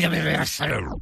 hacer. Eso me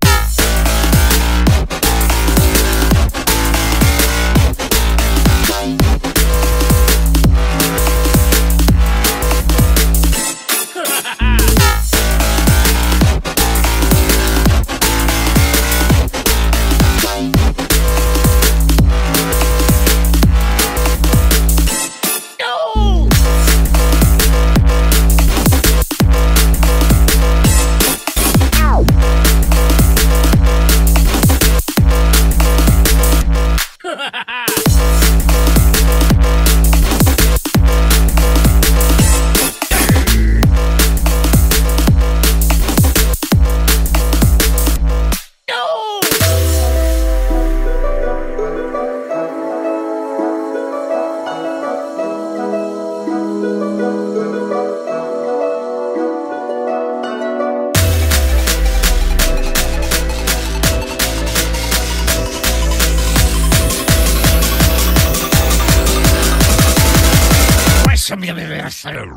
Eso me debe hacer.